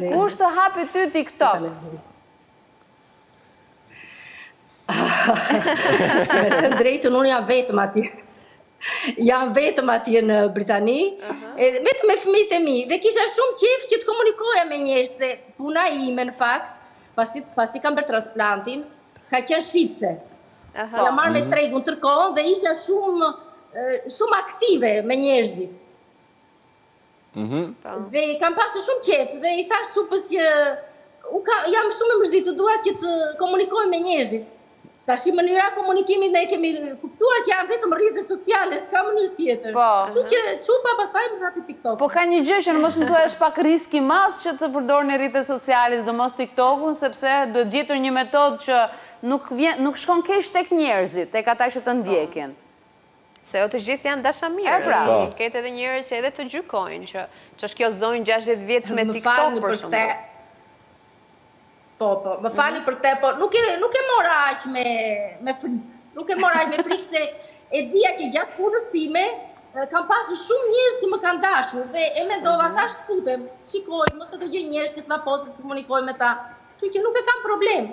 Kush të hapi ty TikTok? Të drejtën unë jam vetëm atje. Jam vetëm atje në Britani, vetëm me fëmijët e mi. Dhe kisha shumë qejf që të komunikoja me njerëz se puna ime në fakt, pasi kam bërë transplantin, ka qenë shitse. Aha. Jam marrë me mhm. tregun tërë kohën dhe isha shumë aktive me njerëzit. Mhm. Po. Dhe kam pasur shumë qejf dhe i thashë çupës që jam shumë e mërzitur, dua që të komunikoj me njerëzit. Tashi mënyra e komunikimit ne e kemi kuptuar që janë vetëm rrjete sociale, s'ka mënyrë tjetër. Po. Kështu që çupa pastaj më hapi TikTok. Po ka një gjë që në mos më thuaj është pak risk i madh që të përdorësh rrjete sociale, sidomos TikTokun, sepse duhet gjetur një metodë që vjen, nuk shkon keq tek njerëzit, tek ata që të ndjekin. Se jo të gjithë janë dashamirës. E pra. Po. Ka edhe njerëz që edhe të gjykojnë, që ç'është kjo zonjë 60 vjeçe me TikTok për shembull. Po, po, më mhm. fal për të, po nuk e, nuk e mora aq me, me frikë. Nuk e mora aq me frikë se e dija që gjatë punës time, kam pasur shumë njerëz që më kanë dashur dhe e mendova mm -hmm. tash të futem, shikoj, mbase do gjej njerëz që të komunikoj me ta. Kështu që nuk e kam problem.